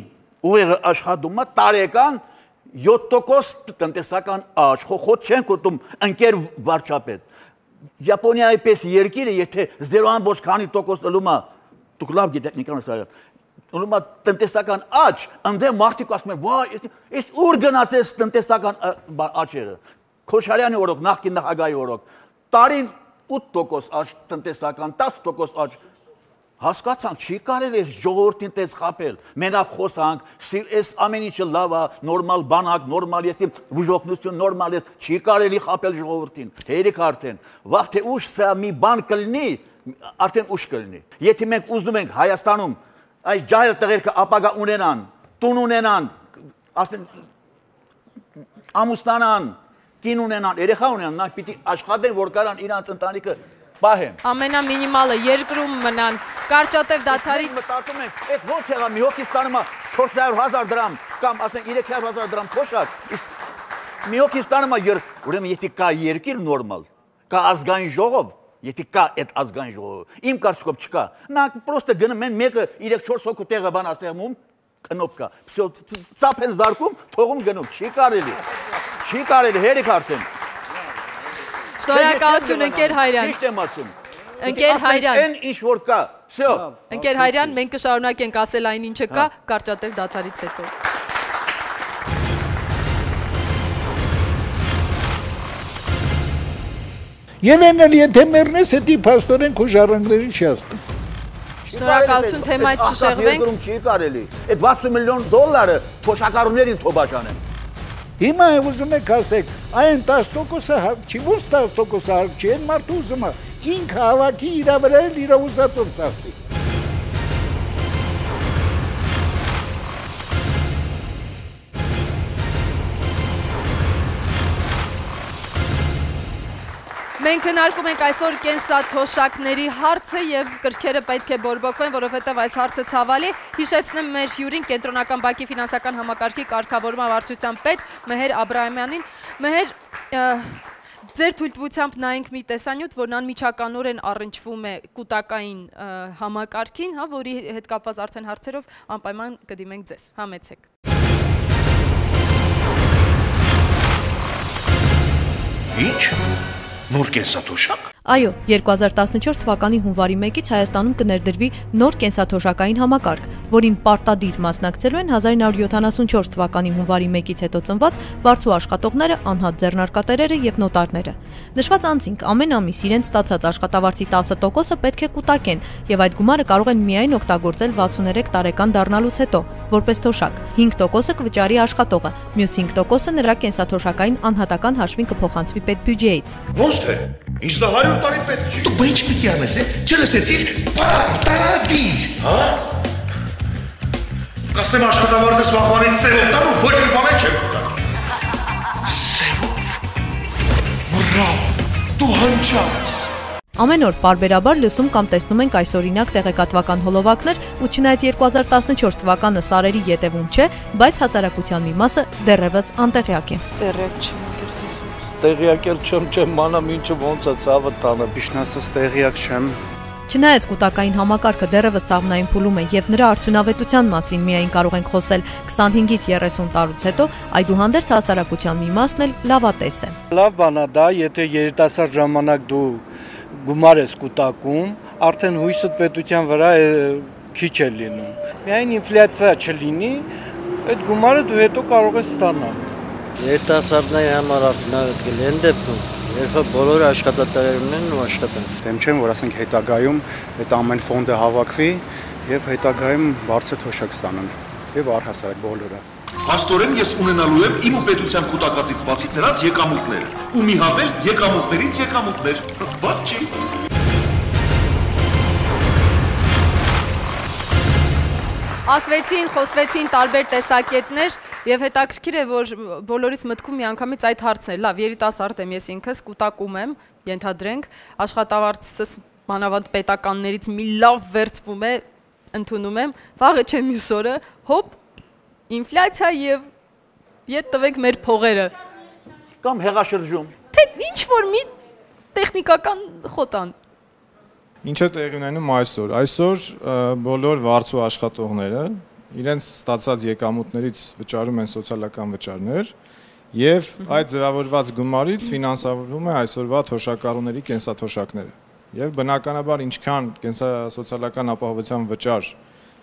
ուղեղը աշխատում է տարեկան 7% տնտեսական աճ, խոտ չենք ուտում ընկեր վարչապետ։ Япոնիայի պես երկիրը, եթե 0.5 քանի տոկոս ըլում է, դուք լավ գիտեք, Նիկոլաս ուրեմն տնտեսական աճ, ընդդեմ մարդիկ ասում են, «Վայ, այս ուր գնացես տնտեսական աճերը»։ Քոշարյանի օրոք, նախկին նախագահի օրոք, տարին 8% աճ տնտեսական, 10% աճ Հասկացանք, չի կարելի ժողովրդին տես խապել։ Մենակ խոսանք, այս ամեն ինչը լավ է, նորմալ բանակ, նորմալ էստի բուժօգնություն, նորմալ է, չի կարելի խապել ժողովրդին։ Հերիք արդեն։ Վաղ թե ուշ սա մի բան կլինի, արդեն ուշ կլինի։ Եթե մենք ուզում ենք Հայաստանում այս ջահել տղերքը ապագա ունենան, տուն ունենան, ասեն ամուսնանան, կին ունենան, երեխա ունենան, նա պիտի աշխատեն, որ կարան իրանց ընտանիքը պահեն։ Ամենամինիմալը երկրում մնան կարճատև դաթարից մտածում ենք, այդ ո՞նց եղա մի հոգի ստանում է 400.000 դրամ կամ ասենք 300.000 դրամ փոշակ, իսկ մի հոգի ստանում է ուրեմն եթե կա երկիր նորմալ, կա ազգային ժողով, եթե կա այդ ազգային ժողովը, իմ կարծիքով չկա։ Նա պրոստը գնում են մեկը 3-4 հոգու տեղը բան ասեղում, կնոպկա։ Всё, ծափ են զարկում, թողում գնում, չի կարելի։ Չի կարելի, հերիք արդեն։ Շնորհակալություն ընկեր Հայրյան։ Ճիշտ եմ ասում։ Ընկեր Հայրյան։ Այն ինչ որ կա, всё։ Ընկեր Հայրյան, մենք կշարունակենք ասել այն ինչը կա կարճատև դաթարից հետո։ Եվ են էլ եթե մեռնես, հետի փաստորեն քո ժառանգներին չի ասում։ Շնորհակալություն թեմայից չշեղվենք։ Երկրում չի կարելի։ Այդ 60 միլիոն դոլարը փոշակառուներին թոբաշանեն։ Հիմա ուզում եք ասեք, այն 10%-ը հա- չի ո՞նց 10%-ը հարկ չի, այն մարդը ուզում է ինքը հավաքի իր վրա իր ուզածով ծախսի։ Մենք քննարկում ենք այսօր կենսաթոշակների հարցը եւ կրքերը պետք է բորբոքվեն, որովհետեւ այս հարցը ցավալի։ Հիշեցնեմ մեր հյուրին կենտրոնական բանկի ֆինանսական համակարգի կարգավորման վարչության պետ Մեհեր Աբրահամյանին։ Մեհեր Ձեր թույլտվությամբ նայենք մի տեսանյութ, որն անմիջականորեն առնչվում է կൂട്ടակային համակարգին, հա, որի հետ կապված արդեն հարցերով անպայման կդիմենք ձեզ։ Համեցեք։ Ինչ նոր կենսաթոշակ։ Այո, 2014 թվականի հունվարի 1-ից Հայաստանում կներդրվի նոր կենսաթոշակային համակարգ, որին պարտադիր մասնակցելու են 1974 թվականի հունվարի 1-ից հետո ծնված վարձու աշխատողները, անհատ ձեռնարկատերերը եւ նոտարները։ Նշված անձինք ամեն ամիս իրենց ստացած աշխատավարձի 10%-ը պետք է կուտակեն եւ այդ գումարը կարող են միայն օգտագործել 63 տարեկան դառնալուց հետո, որպես թոշակ։ 5%-ը կվճարի աշխատողը, մյուս 5%-ը նրա կենսաթոշակային անհատական հաշվին կփոխանցվի պետբյուջեից։ Ոնց թե Ինչ դա 100 տարի պետք չի։ Դու բա ինչ պիտի անես, է։ Չլսեցիր։ Պարտադիր, հա? Ասեմ աշխատավարձը սվախվանից սևով տամ ու ոչ մի բան չեմ տա։ Սևով։ Բրավ։ Դու հանճարս։ Ամեն օր parberabar լսում կամ տեսնում ենք այս օրինակ տեղեկատվական հոլովակներ, ու չնայած 2014 թվականը սարերի յետևում չէ, բայց հասարակության մի մասը դեռևս անտեղյակ է։ Տեղյակ չեմ տեղյակել չեմ, չեմ մանամ ինչը ոնց է ցավը տանը։ Միշտ ասած տեղյակ չեմ, Չնայած կൂട്ടակային համակարգը դեռևս սահմանային փուլում է եւ նրա արդյունավետության մասին միայն կարող ենք խոսել 25-ից 30 տարուց հետո, այդուհանդերձ հասարակության մի մասն էլ լավատես է։ Լավ բան է դա, եթե երիտասարդ ժամանակ դու գումար ես կൂട്ടակում, արդեն հույսը պետության վրա է քիչ է լինում։ Միայն ինֆլյացիա չլինի, այդ գումարը դու հետո կարող ես ստանալ երիտասարդների համար արդյունավետ են դեպքում երբ բոլորը աշխատատեղեր ունեն ու աշխատեն։ Դեմ չեմ, որ ասենք հետագայում այդ ամեն ֆոնդը հավաքվի եւ հետագայում բարձր թոշակ ստանան եւ առհասարակ բոլորը։ Աստորեն ես ունենալու եմ իմ ու պետության կൂട്ടակացից բացի դրանց եկամուտներ ու մի հատել եկամուտներից եկամուտներ։ Ված չի։ Ասվեցին, խոսվեցին տարբեր տեսակետներ եւ հետաքրքիր է, որ բոլորից մտքում միանգամից այդ հարցն է։ Լավ, երիտասարդ եմ ես ինքս, կൂട്ടակում եմ, ենթադրենք, աշխատավարձս մանավանդ պետականներից մի լավ վերցվում է, ընդունում եմ, վաղը չէ մյուս օրը, հոպ, ինֆլյացիա եւ իդ տվեք մեր փողերը։ Կամ հեղաշրջում։ Թե ինչ որ մի տեխնիկական խոտան։ Ինչ է տեղի ունենում այսօր։ Այսօր բոլոր վարձու աշխատողները իրենց ստացած եկամուտներից վճարում են սոցիալական վճարներ եւ այդ ձևավորված գումարից ֆինանսավորվում է այսօրվա թոշակառուների կենսաթոշակները։ Եվ բնականաբար ինչքան կենսասոցիալական ապահովության վճար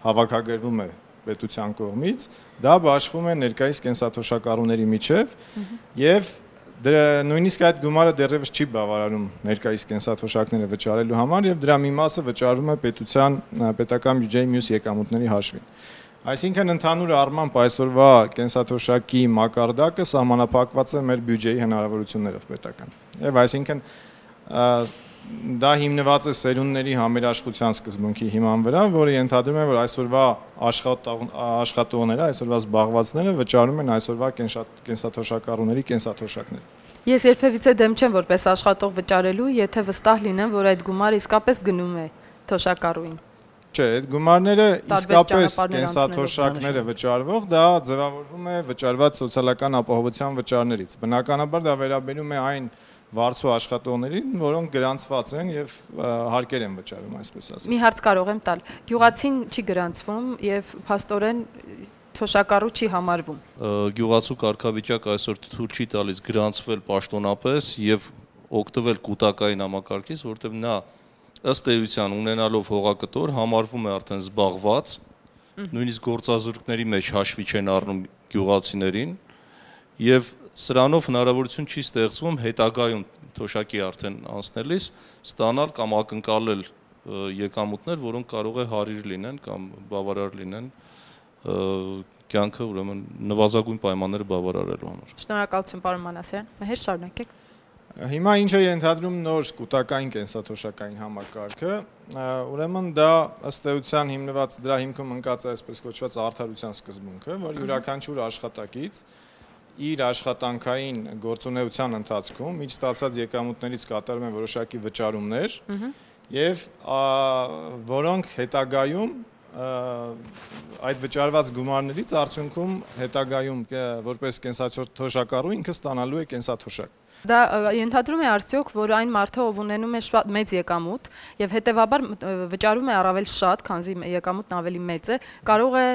հավաքագրվում է պետության կողմից, դա բաշխվում է ներկայիս կենսաթոշակառուների միջև եւ դրա նույնիսկ այդ գումարը դեռևս չի բավարարում ներկայիս կենսաթոշակները վճարելու համար եւ դրա մի մասը վճարվում է պետության պետական բյուջեի մյուս եկամուտների հաշվին։ Այսինքն ընդհանուր առմամբ այսօրվա կենսաթոշակի մակարդակը սահմանափակված է մեր բյուջեի հնարավորություններով պետական։ Եվ այսինքն դա հիմնված է սերունդների համերաշխության սկզբունքի հիման վրա, որը ենթադրում է, որ այսօրվա աշխատողները, այսօրվա զբաղվածները վճարում են այսօրվա կենսաթոշակառուների կենսաթոշակները։ Ես երբևիցե դեմ չեմ որպես աշխատող վճարելու, եթե վստահ լինեմ, որ այդ գումարը իսկապես գնում է թոշակառուին։ Չէ, այդ գումարները իսկապես կենսաթոշակները վճարվող դա ձևավորվում է վճարված սոցիալական ապահովության վճարներից։ Բնականաբար դա վերաբերում է այն վարձու աշխատողներին, որոնք գրանցված են եւ հարկեր են վճարում, այսպես ասած։ Մի հարց կարող եմ տալ։ Գյուղացին չի գրանցվում եւ փաստորեն թոշակառու չի համարվում։ Գյուղացու կարգավիճակ այսօր թույլ չի տալիս գրանցվել պաշտոնապես եւ օգտվել կൂട്ടակային համակարգից, որտեղ նա ըստ էության ունենալով հողակտոր համարվում է արդեն զբաղված, նույնիսկ գործազուրկների մեջ հաշվի չեն առնում գյուղացիներին եւ սրանով հնարավորություն չի ստեղծվում հետագայում թոշակի արդեն անցնելիս ստանալ կամ ակնկալել եկամուտներ, որոնք կարող է հարիր լինեն կամ բավարար լինեն կյանքը ուրեմն նվազագույն պայմանները բավարարելու համար։ Շնորհակալություն պարոն Մանասյան։ Հեշտ շարունակեք։ Հիմա ինչ է ենթադրում նոր կൂട്ടակային կենսաթոշակային համակարգը, ուրեմն դա ըստ էության հիմնված դրա հիմքում ընկած է այսպես կոչված արդարության սկզբունքը, որ յուրաքանչյուր աշխատակից իր աշխատանքային գործունեության ընթացքում իջ ստացած եկամուտներից կատարում են որոշակի վճարումներ եւ որոնք հետագայում այդ վճարված գումարներից արդյունքում հետագայում որպես կենսաթոշակառու ինքը ստանալու է կենսաթոշակ Դա ենթադրում է արդյոք, որ այն մարդը, ով ունենում է շատ մեծ եկամուտ եւ հետեւաբար վճարում է առավել շատ, քանզի եկամուտն ավելի մեծ է, կարող է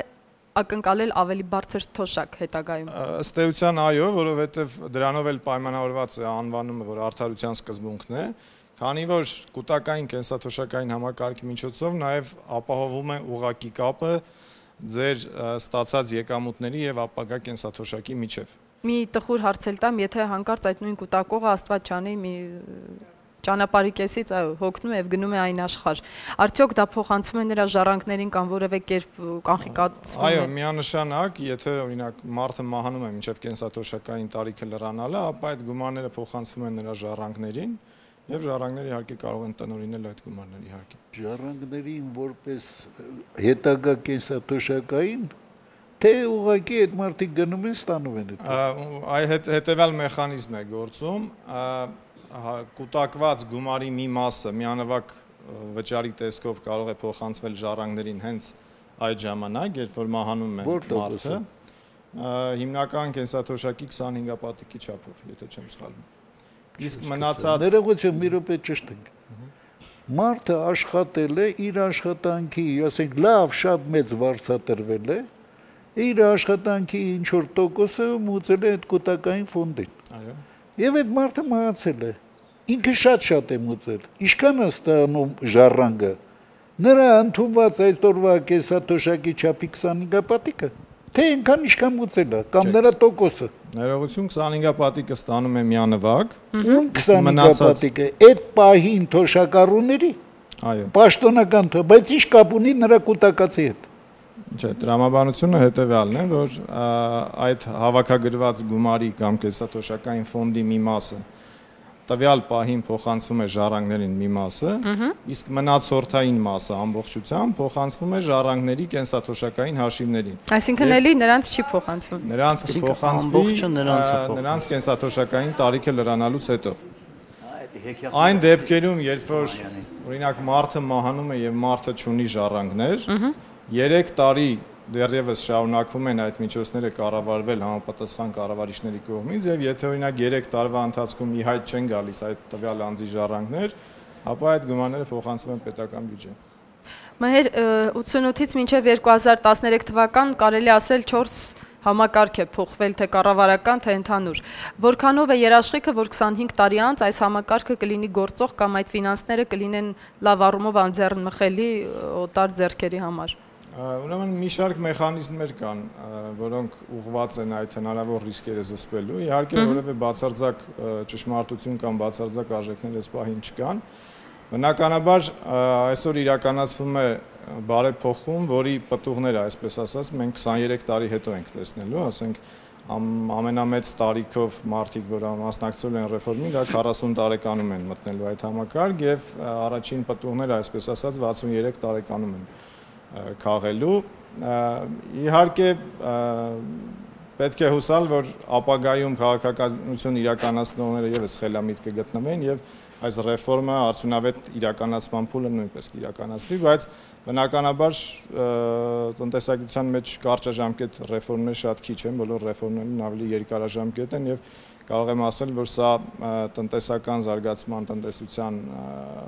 ակնկալել ավելի բարձր թոշակ հետագայում։ Ըստ էության այո, որովհետև դրանով էլ պայմանավորված է անվանումը, որ արդարության սկզբունքն է, քանի որ կൂട്ടակային կենսաթոշակային համակարգի միջոցով նաև ապահովում է ուղակի կապը ձեր ստացած եկամուտների եւ ապագա կենսաթոշակի միջև։ Մի տխուր հարցել տամ, եթե հանկարծ այդ նույն կൂട്ടակողը Աստված չանի մի ճանապարհի կեսից այո հոգնում է եւ գնում է այն աշխարհ։ Արդյոք դա փոխանցվում է նրա ժառանգներին կամ որևէ կերպ կանխիկացվում է։ Այո, միանշանակ, եթե օրինակ մարդը մահանում է մինչև կենսաթոշակային տարիքը լրանալը, ապա այդ գումարները փոխանցվում են նրա ժառանգներին եւ ժառանգները իհարկե կարող են տնօրինել այդ գումարները իհարկե։ Ժառանգներին որպես հետագա կենսաթոշակային թե ուղղակի այդ մարդիկ գնում են ստանում են այդ։ Այ հետեւյալ մեխանիզմ է գործում, կուտակված գումարի մի մասը միանվագ վճարի տեսքով կարող է փոխանցվել ժառանգներին հենց այդ ժամանակ, երբ որ մահանում է մարդը։ Հիմնական կենսաթոշակի 25 պատիկի չափով, եթե չեմ սխալվում։ Իսկ մնացած Ներողություն, մի րոպե ճշտենք։ Մարդը աշխատել է իր աշխատանքի, ասենք, լավ, շատ մեծ վարձատրվել է, իր աշխատանքի ինչ որ տոկոսը մուծել է այդ կուտակային ֆոնդին։ Այո։ Եվ այդ մարդը մահացել է։ Ինքը շատ-շատ է մուծել։ Ինչքան է ստանում ժառանգը։ Նրա ընդունված այդ օրվա կեսաթոշակի չափի 25-ը պատիկը, թե այնքան ինչքան մուծել է, կամ նրա տոկոսը։ Ներողություն 25-ը պատիկը ստանում է միանվագ, 25-ը պատիկը այդ պահին թոշակառուների։ Այո։ Պաշտոնական թո, բայց ի՞նչ կապ ունի նրա կուտակացի հետ։ Չէ, տրամաբանությունը հետեւյալն է, որ այդ հավաքագրված գումարի կամ կեսաթոշակային ֆոնդի մի մասը տվյալ պահին փոխանցվում է ժառանգներին մի մասը, իսկ մնացորդային մասը ամբողջությամբ փոխանցվում է ժառանգների կենսաթոշակային հաշիվներին։ Այսինքն էլի նրանց չի փոխանցվում։ Նրանց կփոխանցվի նրանց կենսաթոշակային տարիքը լրանալուց հետո։ Այն դեպքերում, երբ որ օրինակ մարդը մահանում է եւ մարդը չունի ժառանգներ, 3 տարի դեռևս շարունակվում են այդ միջոցները կառավարվել համապատասխան կառավարիչների կողմից եւ եթե օրինակ 3 տարվա ընթացքում ի հայտ չեն գալիս այդ տվյալ անձի ժառանգներ, ապա այդ գումարները փոխանցվում են պետական բյուջե։ Մհեր 88-ից մինչև 2013 թվական կարելի ասել 4 համակարգ է փոխվել թե կառավարական, թե ընդհանուր։ Որքանով է երաշխիքը, որ 25 տարի անց այս համակարգը կլինի գործող կամ այդ ֆինանսները կլինեն լավ առումով անձեռնմխելի օտար ձեռքերի համար։ Ուրեմն մի շարք մեխանիզմներ կան, որոնք ուղղված են այդ հնարավոր ռիսկերը զսպելու։ Իհարկե որևէ բացարձակ ճշմարտություն կամ բացարձակ արժեքներ այս պահին չկան։ Բնականաբար այսօր իրականացվում է բարեփոխում, որի պտուղները, այսպես ասած, մենք 23 տարի հետո ենք տեսնելու, ասենք ամենամեծ տարիքով մարդիկ, որ մասնակցել են ռեֆորմին, դա 40 տարեկանում են մտնելու այդ համակարգ եւ առաջին պտուղները, այսպես ասած, 63 տարեկանում են քաղելու։ Իհարկե պետք է հուսալ, որ ապագայում քաղաքականություն իրականացնողները եւս խելամիտ կգտնվեն եւ այս ռեֆորմը արդյունավետ իրականացման փուլը նույնպես կիրականացվի, բայց բնականաբար տնտեսագիտության մեջ կարճաժամկետ ռեֆորմներ շատ քիչ են, բոլոր ռեֆորմներն ավելի երկարաժամկետ են եւ կարող եմ ասել, որ սա տնտեսական զարգացման, տնտեսության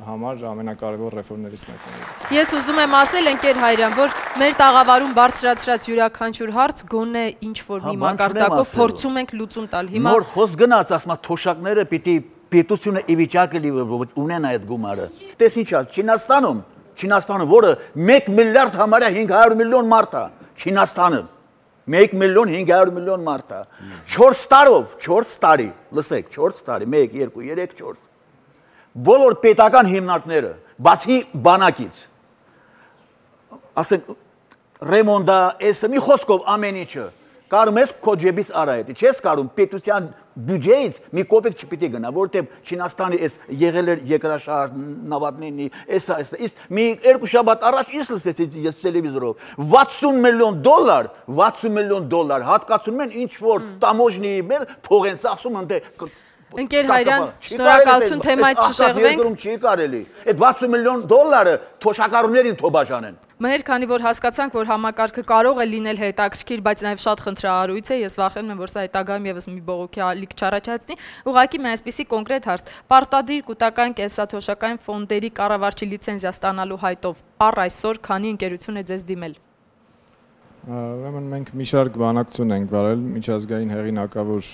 համար ամենակարևոր ռեֆորմներից մեկն է։ Ես ուզում եմ ասել, ընկեր Հայրյան, որ մեր տաղավարում բարձրացրած յուրաքանչյուր հարց գոնե ինչ որ մի մակարդակով փորձում ենք լուծում տալ։ Հիմա նոր խոս գնաց, ասма թոշակները պիտի պետությունը ի վիճակը ունենա այդ գումարը։ Տես ինչա, Չինաստանում, Չինաստանը, որը 1 միլիարդ համարյա 500 միլիոն մարդ է, Չինաստանը 1 միլիոն 500 միլիոն մարդ է։ 4 տարով, 4 տարի, լսեք, 4 տարի, 1, 2, 3, 4։ Բոլոր պետական հիմնարկները, բացի բանակից, ասենք ռեմոնդա, էսը մի խոսքով ամեն ինչը Կարում ես քո ջեբից արա այդ։ Չես կարում պետության բյուջեից մի կոպեկ չպիտի գնա, որովհետև Չինաստանի այս եղել էր երկրաշարժ նավատնինի, էսա, էսա։ Իսկ մի երկու շաբաթ առաջ ինչ լսեցի ես տելևիզորով 60 միլիոն դոլար, 60 միլիոն դոլար հատկացնում են ինչ որ տամոժնի մեր փող են ծախսում ընդ Ընկեր Հայրյան, շնորհակալություն թեմայից չշեղվենք։ Ահա չի կարելի։ Այդ 60 միլիոն դոլարը թոշակառուներին թոբաժանեն։ Մեր քանի որ հասկացանք, որ համակարգը կարող է լինել հետաքրքիր, բայց նաև շատ խնդրահարույց է, ես վախենում եմ, որ սա հետագայում եւս մի բողոքի ալիք չառաջացնի։ Ուղղակի մի այսպիսի կոնկրետ հարց. Պարտադիր կൂട്ടական կենսաթոշակային ֆոնդերի կառավարչի լիցենզիա ստանալու հայտով առ այսօր քանի ընկերություն է ձեզ դիմել։ Ուրեմն մենք մի շարք բանակցություն ենք վարել միջազգային հեղինակավոր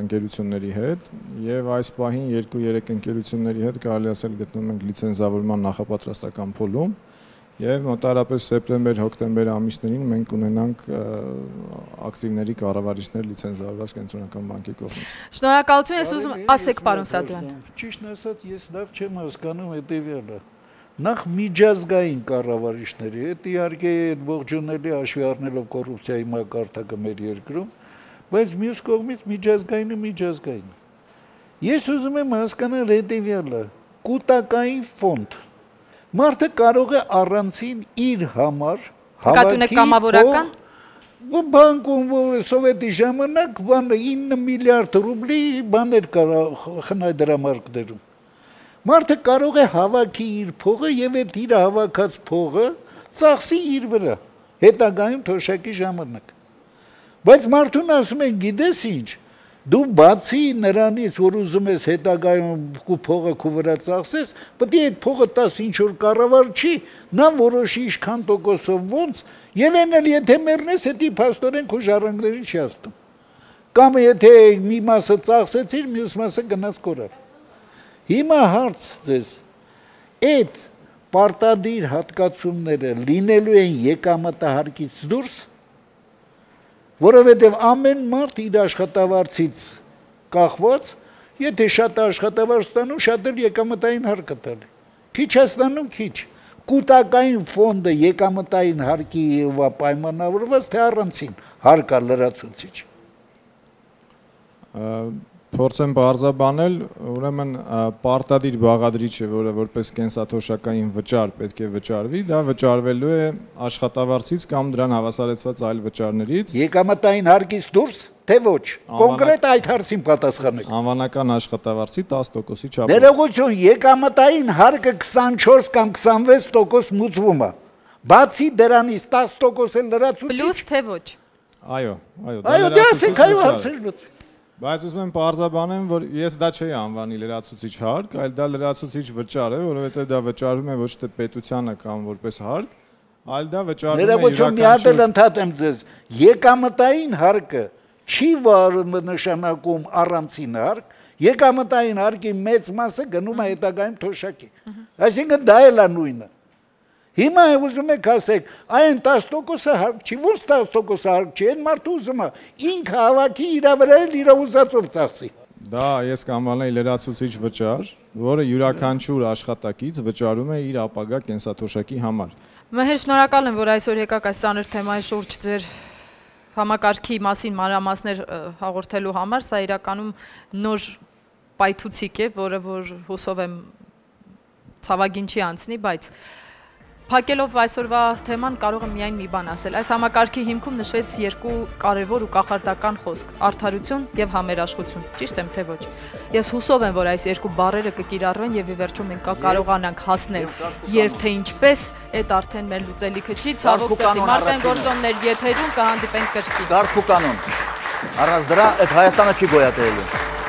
ընկերությունների հետ եւ այս պահին 2-3 ընկերությունների հետ կարելի ասել գտնվում ենք լիցենզավորման նախապատրաստական փուլում եւ մոտարապես սեպտեմբեր-հոկտեմբեր ամիսներին մենք ունենանք ակտիվների կառավարիչներ լիցենզավորված կենտրոնական բանկի կողմից։ Շնորհակալություն, ես ուզում ասեք պարոն Սադոյան։ Ճիշտ ասած, ես լավ չեմ հասկանում հետեւյալը նախ միջազգային կառավարիչների հետ իհարկե այդ ողջունելի հաշվի առնելով կոռուպցիայի մակարդակը մեր երկրում, բայց մյուս կողմից միջազգայինը միջազգային։ Ես ուզում եմ հասկանալ հետևյալը՝ կൂട്ടակային ֆոնդ։ Մարդը կարող է առանցին իր համար հավաքի կամավորական բանկում սովետի ժամանակ բանը 9 միլիարդ ռուբլի բաներ կար խնայդրամարկներում Մարդը կարող է հավաքի իր փողը եւ այդ իր հավաքած փողը ծախսի իր վրա հետագայում թոշակի ժամանակ։ Բայց մարդուն ասում են, գիտես ինչ, դու բացի նրանից, որ ուզում ես հետագայում քու փողը քու վրա ծախսես, պետք է այդ փողը տաս ինչ որ կառավար չի, նա որոշի ինչքան տոկոսով ոնց, եւ այն էլ եթե մեռնես, դա փաստորեն քու ժառանգներին չի աստում։ Կամ եթե մի մասը ծախսեցիր, մյուս մասը գնաց կորար։ Հիմա հարց ձեզ, այդ պարտադիր հատկացումները լինելու են եկամտահարկից դուրս, որովհետև ամեն մարդ իր աշխատավարձից կախված, եթե շատ աշխատավարձ ստանում, շատ էլ եկամտային հարկ կտալի։ Քիչ է ստանում, քիչ։ Կൂട്ടակային ֆոնդը եկամտային հարկի պայմանավորված թե առանցին հարկա լրացուցիչ փորձեմ բարձաբանել, ուրեմն պարտադիր բաղադրիչը, որը որպես կենսաթոշակային վճար պետք է վճարվի, դա վճարվելու է աշխատավարձից կամ դրան հավասարեցված այլ վճարներից։ Եկամտային հարկից դուրս, թե ոչ։ Կոնկրետ այդ հարցին պատասխանեք։ Անվանական աշխատավարձի 10%-ի չափով։ Ներողություն, եկամտային հարկը 24 կամ 26% մուծվում է։ Բացի դրանից 10% էլ լրացուցիչ։ Պլյուս թե ոչ։ Այո, այո, դա լրացուցիչ։ Այո, դա ասեք, այո, հարցեր լուծի։ Բայց ուզում եմ բարձաբանեմ, որ ես դա չէի անվանի լրացուցիչ հարկ, այլ դա լրացուցիչ վճար է, որովհետև դա վճարվում է ոչ թե պետությանը կամ որպես հարկ, այլ դա վճարվում է յուրաքանչյուր Ներողություն, մի հատ էլ ընդհատեմ ձեզ։ Եկամտային հարկը չի նշանակում առանցին հարկ, եկամտային հարկի մեծ մասը գնում է հետագայում թոշակի։ Այսինքն դա էլ է նույնը։ Հիմա է ուզում եք ասեք, այն 10%-ը հարկ չի, ոնց 10%-ը հարկ չի, այն մարդը ուզում է ինքը հավաքի իր վրա էլ իր ուզածով ծախսի։ Դա ես կանվանեի լրացուցիչ վճար, որը յուրաքանչյուր աշխատակից վճարում է իր ապագա կենսաթոշակի համար։ Մհեր շնորհակալ եմ, որ այսօր եկաք այս ծանր թեմայի շուրջ ձեր համակարգի մասին մանրամասներ հաղորդելու համար, սա իրականում նոր պայթուցիկ է, որը որ հուսով եմ ցավագին չի անցնի, բայց Փակելով այսօրվա թեման կարող եմ միայն մի բան ասել։ Այս համակարգի հիմքում նշվեց երկու կարևոր ու կախարդական խոսք՝ արդարություն եւ համերաշխություն։ Ճիշտ եմ թե ոչ։ Ես հուսով եմ, որ այս երկու բառերը կկիրառվեն եւ ի վերջո մենք կարողանանք հասնել, երբ թե ինչպես, այդ արդեն մեր լուծելիքը չի, ցավոք սրտի մարդեն գործոններ եթերում կհանդիպենք կրկին։ Կարգ ու կանոն։ Առանց դրա այդ Հայաստանը չի գոյատևելու։